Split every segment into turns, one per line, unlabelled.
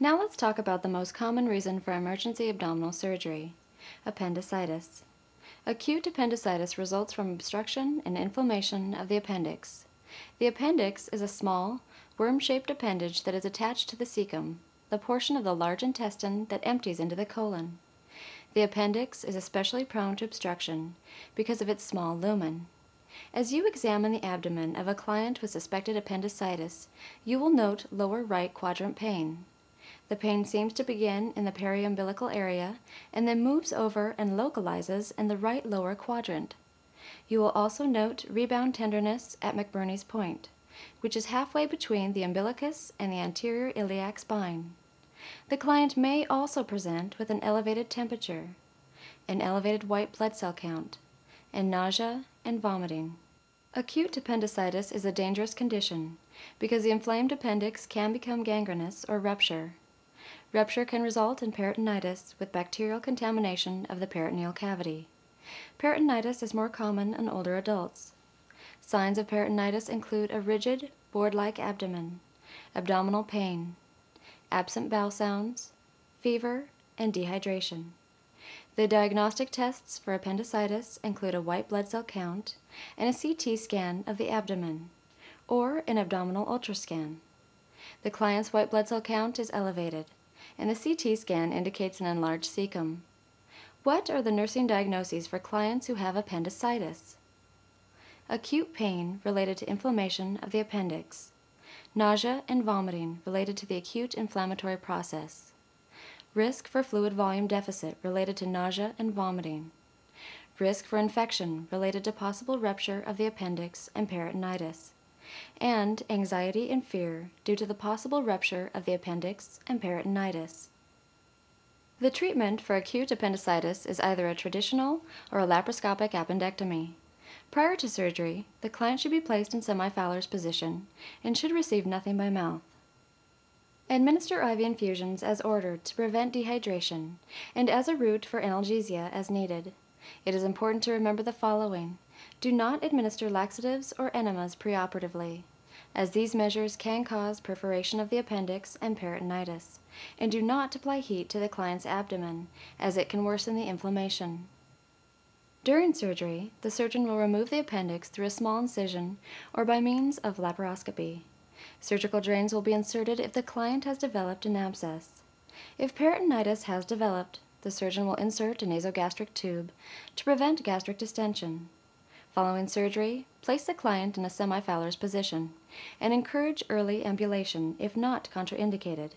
Now let's talk about the most common reason for emergency abdominal surgery appendicitis. Acute appendicitis results from obstruction and inflammation of the appendix. The appendix is a small, worm shaped appendage that is attached to the cecum, the portion of the large intestine that empties into the colon. The appendix is especially prone to obstruction because of its small lumen. As you examine the abdomen of a client with suspected appendicitis, you will note lower right quadrant pain. The pain seems to begin in the periumbilical area and then moves over and localizes in the right lower quadrant. You will also note rebound tenderness at McBurney's point, which is halfway between the umbilicus and the anterior iliac spine. The client may also present with an elevated temperature, an elevated white blood cell count, and nausea and vomiting. Acute appendicitis is a dangerous condition because the inflamed appendix can become gangrenous or rupture. Rupture can result in peritonitis with bacterial contamination of the peritoneal cavity. Peritonitis is more common in older adults. Signs of peritonitis include a rigid, board-like abdomen, abdominal pain, absent bowel sounds, fever, and dehydration. The diagnostic tests for appendicitis include a white blood cell count and a CT scan of the abdomen, or an abdominal ultrascan. The client's white blood cell count is elevated, and the CT scan indicates an enlarged cecum. What are the nursing diagnoses for clients who have appendicitis? Acute pain related to inflammation of the appendix. Nausea and vomiting related to the acute inflammatory process. Risk for fluid volume deficit related to nausea and vomiting. Risk for infection related to possible rupture of the appendix and peritonitis and anxiety and fear due to the possible rupture of the appendix and peritonitis. The treatment for acute appendicitis is either a traditional or a laparoscopic appendectomy. Prior to surgery, the client should be placed in semi-Fowler's position and should receive nothing by mouth. Administer IV infusions as ordered to prevent dehydration and as a route for analgesia as needed. It is important to remember the following. Do not administer laxatives or enemas preoperatively, as these measures can cause perforation of the appendix and peritonitis, and do not apply heat to the client's abdomen, as it can worsen the inflammation. During surgery, the surgeon will remove the appendix through a small incision or by means of laparoscopy. Surgical drains will be inserted if the client has developed an abscess. If peritonitis has developed, the surgeon will insert a nasogastric tube to prevent gastric distension. Following surgery, place the client in a semi-Fowler's position and encourage early ambulation if not contraindicated.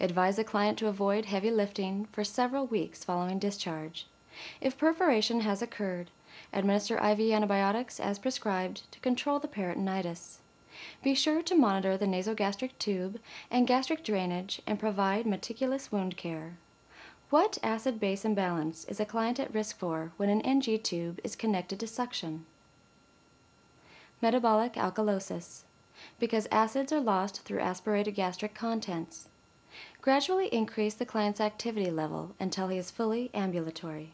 Advise the client to avoid heavy lifting for several weeks following discharge. If perforation has occurred, administer IV antibiotics as prescribed to control the peritonitis. Be sure to monitor the nasogastric tube and gastric drainage and provide meticulous wound care. What acid-base imbalance is a client at risk for when an NG tube is connected to suction? metabolic alkalosis, because acids are lost through aspirated gastric contents. Gradually increase the client's activity level until he is fully ambulatory.